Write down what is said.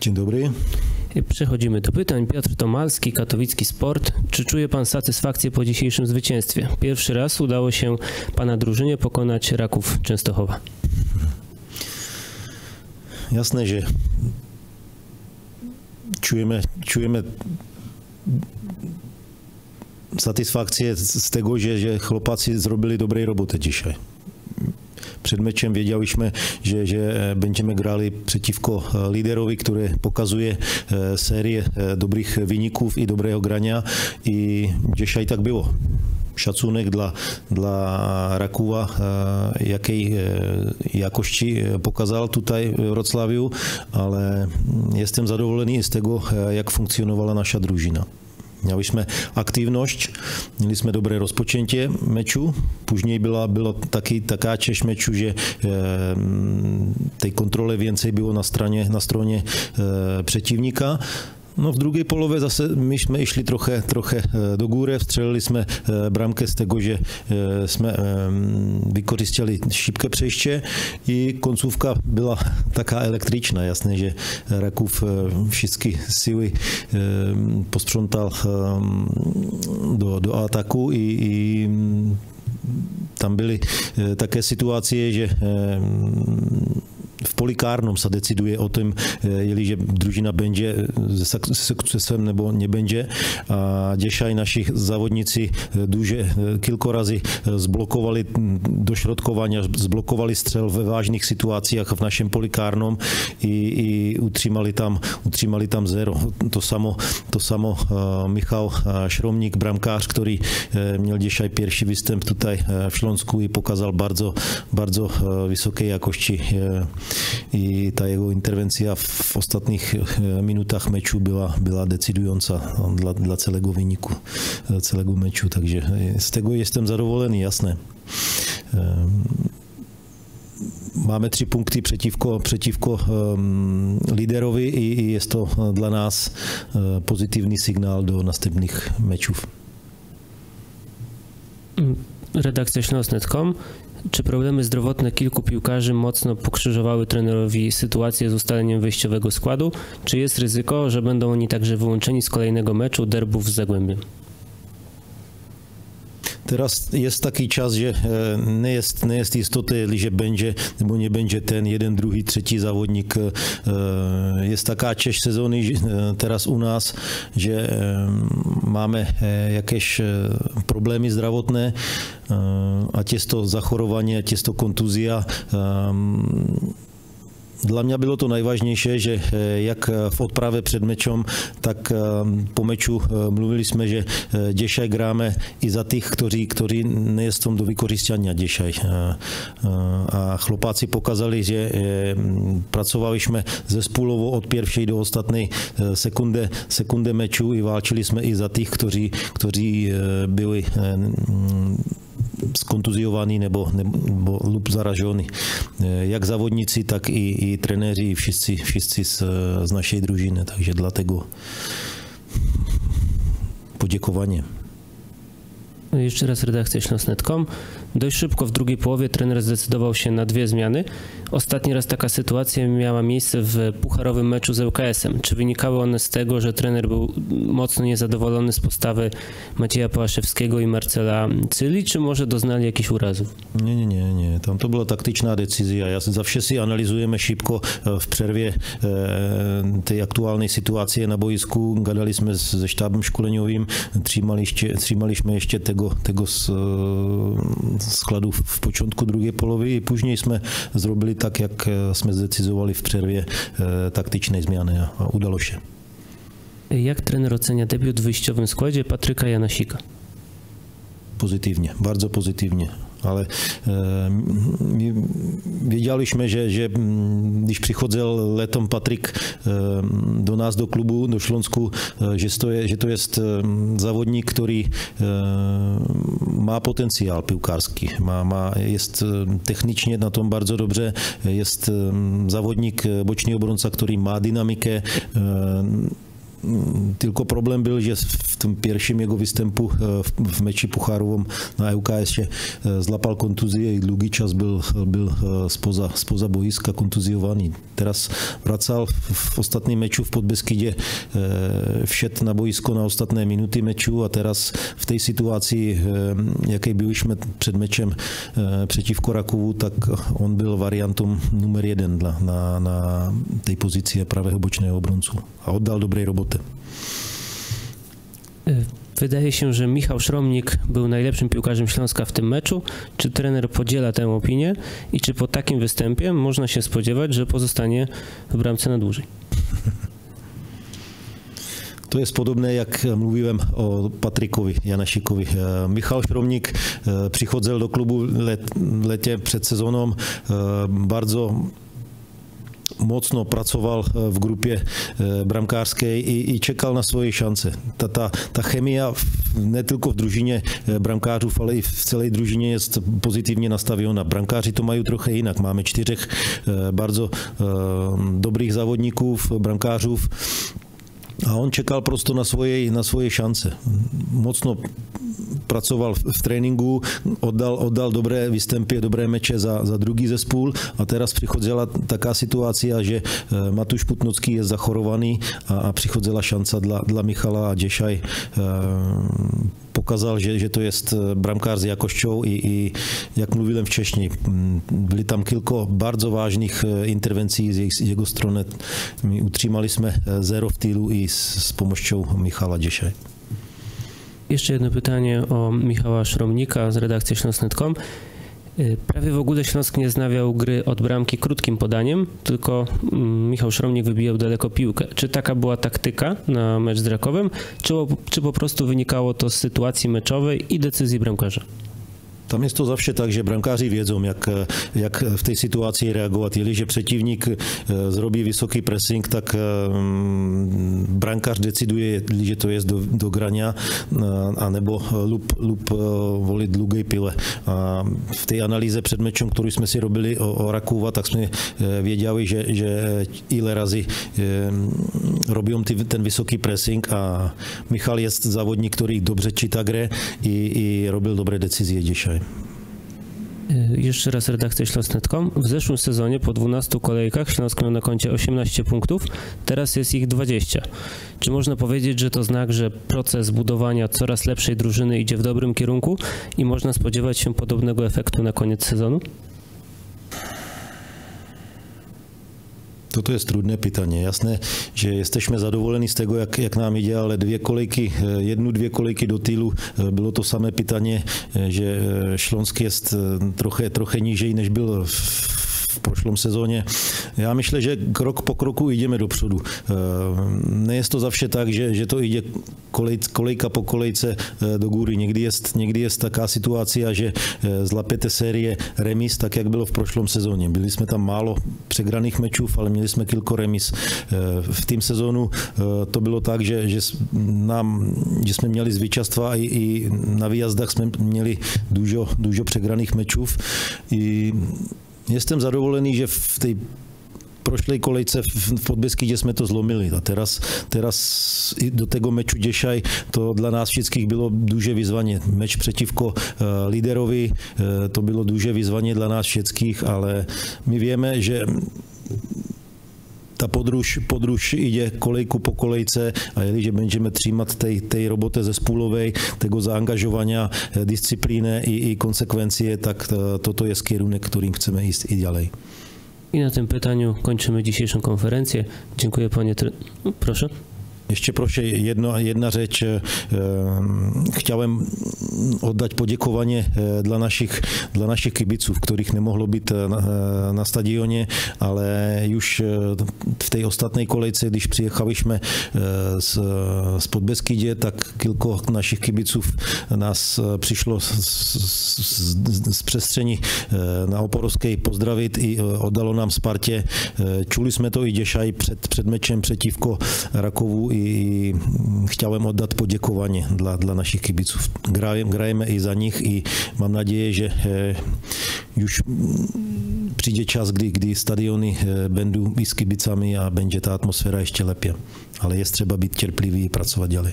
Dzień dobry. Przechodzimy do pytań. Piotr Tomalski, Katowicki Sport. Czy czuje Pan satysfakcję po dzisiejszym zwycięstwie? Pierwszy raz udało się Pana drużynie pokonać Raków Częstochowa. Jasné, že čujeme, čujeme satysfakcie z tego, že, že chłopacy zrobili dobrej roboty dzisiaj. Před mečem věděli jsme, že, že będziemy grali przeciwko liderowi, który pokazuje serię dobrých wyników i dobrého grania i dzisiaj tak było. Szacunek dla, dla Rakuwa, jakiej jakości pokazał tutaj w Wrocławiu, ale jestem zadowolony z tego, jak funkcjonowała nasza drużyna. Měli jsme aktivnost, měli jsme dobré rozpočentě meču, później byla, bylo taky taká češ meču, že e, tej kontrole więcej było na stronie, na stronie e, przeciwnika. No v druhé polove zase my jsme išli troche, troche do góry, vstřelili jsme bramkę z tego, že jsme vykořistili šipké przejście i koncówka byla taká električná. Jasné, že Rakův všechny síly posprzątal do, do ataku i, i tam byly také situácie, že v polikárnom sa deciduje o tom, že družina będzie se sukcesem nebo nebenže. A dešaj našich závodníci duže kilko razy zblokovali do šrotkovania, zblokovali střel ve vážných situáciách v našem polikárnom i, i utřímali tam, utřímali tam zero. To samo, to samo Michal Šromník, bramkář, který měl dešaj pierwszy występ tutaj w Śląsku i pokazał bardzo, bardzo wysokiej jakości i ta jeho intervencia v ostatních minutách meču byla, byla decidující dla, dla celého vyniku, celého meču, takže z tego jestem zadowolony, jasné. Máme tři punkty přetivko, přetivko um, líderovi i, i je to dla nás uh, pozitivní signál do następných mečů. Redakcja śląsk.com czy problemy zdrowotne kilku piłkarzy mocno pokrzyżowały trenerowi sytuację z ustaleniem wyjściowego składu? Czy jest ryzyko, że będą oni także wyłączeni z kolejnego meczu derbów z Zagłębiem? Teraz jest taki czas, że nie jest, nie jest istoty, że będzie, bo nie będzie ten jeden, drugi, trzeci zawodnik. Jest taka część sezony teraz u nas, że mamy jakieś problemy zdrowotne, ať jest to zachorowanie, ať jest to kontuzja. Dla mě bylo to nejvážnější, že jak v odpravě před mečem, tak po meču mluvili jsme, že děšaj gráme i za těch, kteří, kteří nejsou do vykořistění děšaj. A chlopáci pokazali, že pracovali jsme ze spůlovo od pierwszej do ostatné sekundy, sekundy meču i válčili jsme i za těch, kteří, kteří byli skontuzjowani nebo, nebo lub zarażeni. Jak zawodnicy, tak i, i trenéři, i wszyscy, wszyscy z, z naszej drużyny. Także dlatego podziękowanie. Jeszcze raz redakcja śląsk.com. Dość szybko w drugiej połowie trener zdecydował się na dwie zmiany. Ostatni raz taka sytuacja miała miejsce w pucharowym meczu z ŁKS-em. Czy wynikały one z tego, że trener był mocno niezadowolony z postawy Macieja Pałaszewskiego i Marcela Cyli, czy może doznali jakichś urazów? Nie, nie, nie, nie. Tam to była taktyczna decyzja. Ja zawsze si analizujemy szybko w przerwie e, tej aktualnej sytuacji na boisku. Gadaliśmy ze sztabem szkoleniowym, trzymaliście, trzymaliśmy jeszcze tego, tego z, składu w początku drugiej połowy i później jsme zrobili tak, jak jsme zdecydowali w przerwie e, taktycznej zmiany a udało się. Jak trener ocenia debiut w wyjściowym składzie Patryka Janasika? Pozytywnie, bardzo pozytywnie. Ale e, wiedzieliśmy, że, że když przychodził letom Patryk e, do nas, do klubu, do Śląsku, e, że, to je, że to jest zawodnik, który ma potencjał piłkarski, ma, ma, jest technicznie na tym bardzo dobrze, jest zawodnik, boczny obrońca, który ma dynamikę, tylko problém byl, že v tom pierwším jeho vystępu v meči Puchárovom na UKS zlapal kontuzie i dlouhý čas byl, byl spoza, spoza boiska kontuziovaný. Teraz vracal v ostatním meču v Podbeskydě všet na boisko na ostatné minuty meču a teraz v té situaci, jaké byli jsme před mečem přeciwko Rakovu, tak on byl variantom numer jeden na, na té pozici pravého bočného obroncu a oddal dobrej roboty. Wydaje się, że Michał Szromnik był najlepszym piłkarzem Śląska w tym meczu. Czy trener podziela tę opinię i czy po takim występie można się spodziewać, że pozostanie w bramce na dłużej? To jest podobné, jak mluviłem o Patrikovi Janašikovi. Michal Šromník přichodzel do klubu let, letě před sezónou bardzo mocno pracoval v grupě bramkárské i, i čekal na svoje šance. Ta, ta, ta chemia ne tylko v družině bramkářů, ale i v celé družině je pozitivně nastavěna. Bramkáři to mají trochu jinak. Máme čtyřech bardzo dobrých závodníků, bramkářů, a on čekal prosto na svoje, na svoje šance. Mocno pracoval v tréninku, oddal, oddal dobré vystempy, dobré meče za, za druhý zespůl a teraz přichodzela taká situácia, že Matuš Putnocký je zachorovaný a, a přichodzela šanca dla, dla Michala a Dešaj pokazal, že, že to je bramkár s Jakošťou i, i jak mluvím včešně, byly tam kilko bardzo vážných intervencí z, jej, z jeho strany. My utřímali jsme zero v týlu i s, s pomocą Michala Dzisiaj. Jeszcze jedno pytanie o Michała Szromnika z redakcji śląsk.com. Prawie w ogóle Śląsk nie znawiał gry od bramki krótkim podaniem, tylko Michał Szromnik wybijał daleko piłkę. Czy taka była taktyka na mecz z Rakowem, czy, czy po prostu wynikało to z sytuacji meczowej i decyzji bramkarza? Tam jest to zawsze tak, že brankáři wiedzą, jak, jak v té situaci reagovat. Jeliže přetivník zrobí vysoký pressing, tak brankář decyduje, že to je do, do grania, anebo lup, lup volit dlugej pile. A v té analýze před mečem, kterou jsme si robili o, o Rakúva, tak jsme věděli, že, že ile razy robí ten vysoký pressing a Michal je závodník, který dobře čítá grę i, i robil dobré decyzje dzisiaj. Jeszcze raz redakcja Śląsk.com. W zeszłym sezonie po 12 kolejkach Śląsk miał na koncie 18 punktów, teraz jest ich 20. Czy można powiedzieć, że to znak, że proces budowania coraz lepszej drużyny idzie w dobrym kierunku i można spodziewać się podobnego efektu na koniec sezonu? Toto je trudné pytanie. Jasné, že jesteśmy zadowoleni z tego, jak, jak nám ide, ale dvě kolejky, jednu, dvě kolejky do týlu, bylo to samé pytanie, že Šlonsk je troche, troche nížej, než byl v v prošlom sezóně. Já myslím, že krok po kroku jdeme dopředu. Nie je to zavše tak, že, že to jde kolej, kolejka po kolejce do góry. Někdy je, někdy je taká situace, že zlapěte série remis, tak jak bylo v prošlom sezóně. Byli jsme tam málo přegraných mečů, ale měli jsme kilko remis. V tým sezónu to bylo tak, že, že, nám, že jsme měli z víťazstva i, i na výjazdách jsme měli dužo, dužo přegraných mečů. I Jestem zadovolený, že v tej prošlej kolejce v Podbeskydě jsme to zlomili a teraz, teraz i do tego meču Děšaj to dla nás všetkých bylo duže vyzvaně. Meč přetivko uh, líderovi, uh, to bylo duže vyzvaně dla nás všetkých, ale my víme, že ta podruž, podruž ide kolejku po kolejce a jeliže będziemy trzymać tej, tej roboty zespołowej, tego zaangażowania, dyscypliny i, i konsekwencje, tak to, to jest kierunek, którym chcemy iść i dalej. I na tym pytaniu kończymy dzisiejszą konferencję. Dziękuję panie. Proszę. Ještě proszę, jedno, jedna řeč. Chciałem oddać poděkovanie dla našich, dla našich kibiców, których nie mogło być na, na stadionie, ale już w tej ostatniej kolejce, když przyjechaliśmy z, z Podbeskidzie, tak kilko naszych kibiców nas przyszło z, z, z przestrzeni na Oporowskiej pozdrawić i oddalo nam wsparcie. Czuli jsme to i dzisiaj przed, przed meczem przeciwko Rakowu i i chciałem oddać podziękowanie dla, dla naszych kibiców. Grajemy, grajemy i za nich i mam nadzieję, że już přijde čas, kdy, kdy stadiony budou i s kibicami a bude ta atmosféra ještě lepší. Ale je třeba být cierpliví a pracovat ďalej.